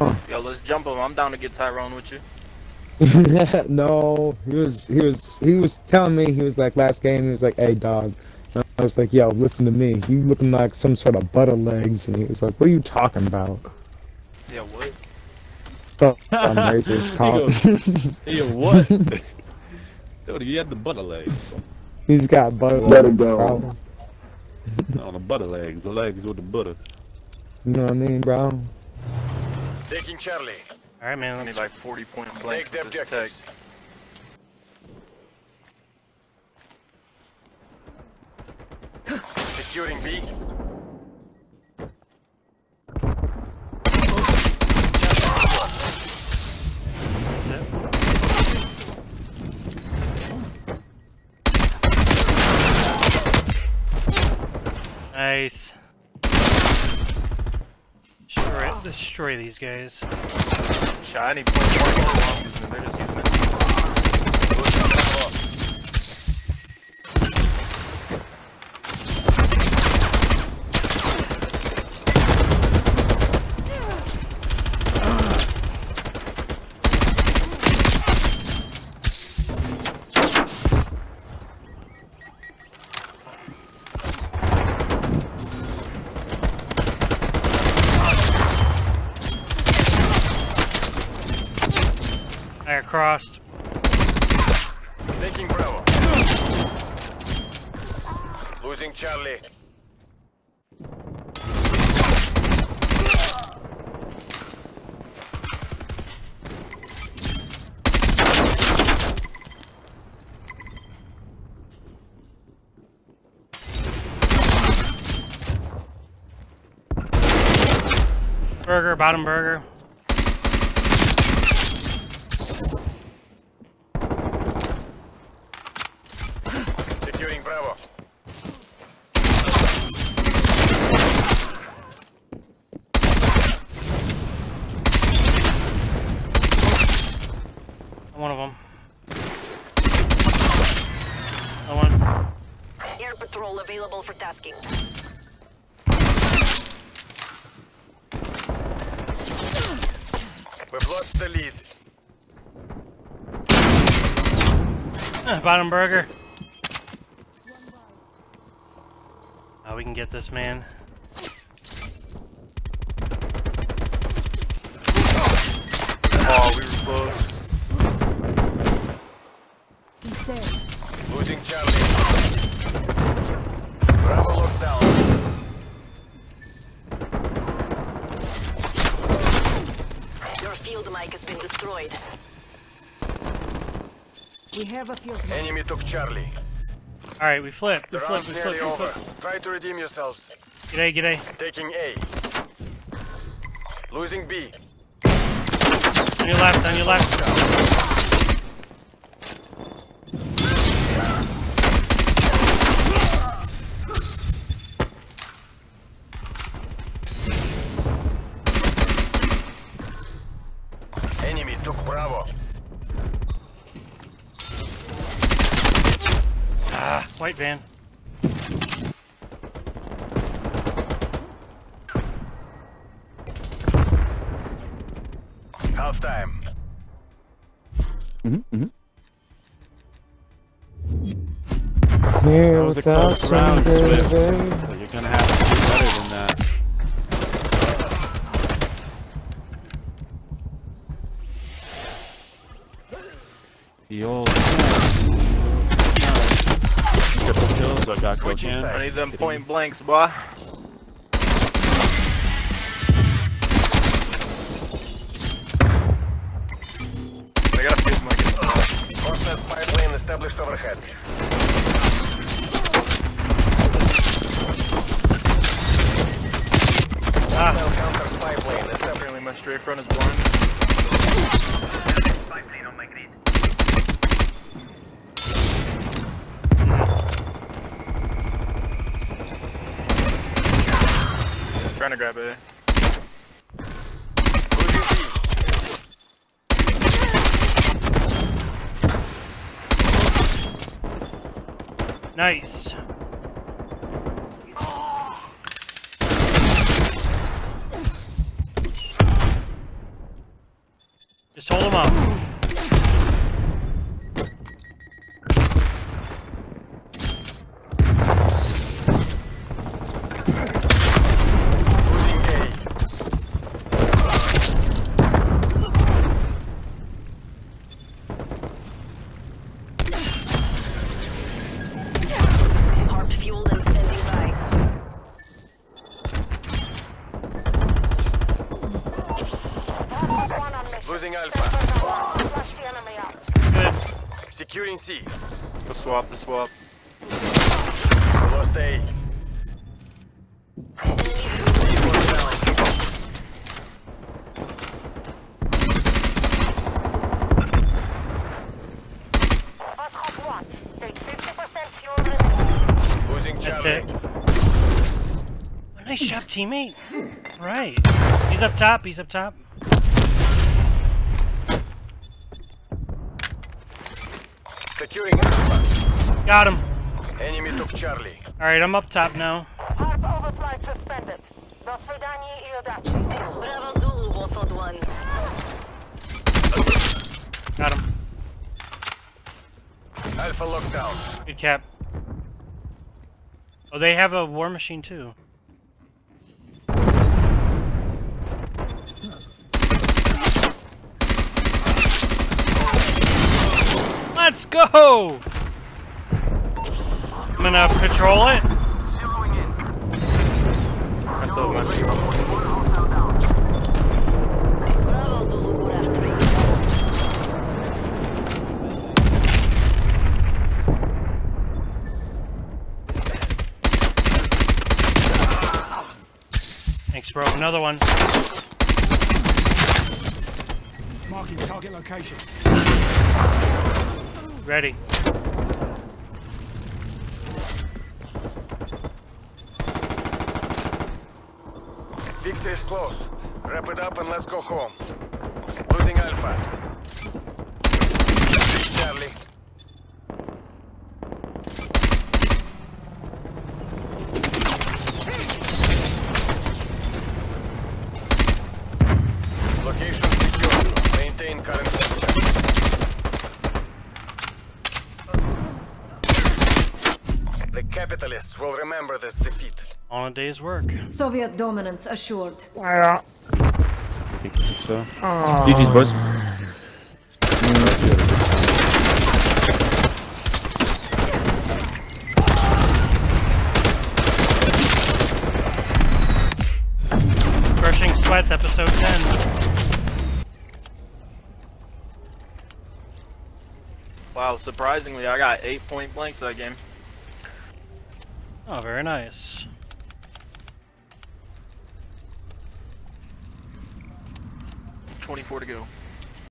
Oh. Yo, let's jump him. I'm down to get Tyrone with you. no, he was he was he was telling me he was like last game he was like, "Hey dog," and I was like, "Yo, listen to me. You looking like some sort of butter legs," and he was like, "What are you talking about?" Yeah, what? Oh, I'm racist. He Call. goes, Yo, what? Dude, you had the butter legs. He's got butter Let legs. it go. bro. On the butter legs. The legs with the butter. You know what I mean, bro? Taking Charlie. Alright, man. I need Let's... like 40 point blanks Take the with this tech. objectives. Securing B. That's it. Nice. Destroy, these guys. Shiny. They're just using it. I got crossed. Taking Bravo. Losing Charlie. Burger, bottom burger. Securing Bravo. One of them. That one. Air patrol available for tasking. We've lost the lead. Uh, bottom burger. We can get this man. Oh, we were close. Losing Charlie. Bravo locked down. Your field mic has been destroyed. We have a field. Enemy took Charlie. Alright, we flipped. The We round's flipped. We flipped. We over. flipped. Try to redeem yourselves. G'day, g'day. Taking A. Losing B. On your left, on your left. Enemy took Bravo. White van. Half time. Mm-hmm, Here That was a without close round, some Swift. baby. So you're gonna have to do better than that. The old triple kills. I got Switching cocaine. I need them point blanks, boy. I got a field mic. Hostile spy plane established overhead. Ah. Hostile counter spy plane established. Apparently my straight front is blind. Trying to grab it. Nice. Just hold him up. Losing Alpha. Good. Securing C. The swap, the swap. Lost A. C goes down. Losing That's it. Nice job, teammate. Right. He's up top. He's up top. Securing Alpha. Got him. Enemy took Charlie. All right, I'm up top now. Harp overflight suspended. До свидания и удачи. Bravo Zulu, Wasod 1. Got him. Alpha locked down. Good cap. Oh, they have a war machine too. Go! I'm gonna patrol it. I still have my swap. Bravo Zulu, Graf 3. Thanks, bro. Another one. Marking target location. Ready. Victor is close. Wrap it up and let's go home. Losing Alpha. Charlie. Location secure. Maintain current posture. The capitalists will remember this defeat. On a day's work. Soviet dominance assured. I think uh, so. GG's, boys. Crushing Sweats, episode 10. Wow, surprisingly, I got eight point blanks that game. Oh, very nice. Twenty-four to go.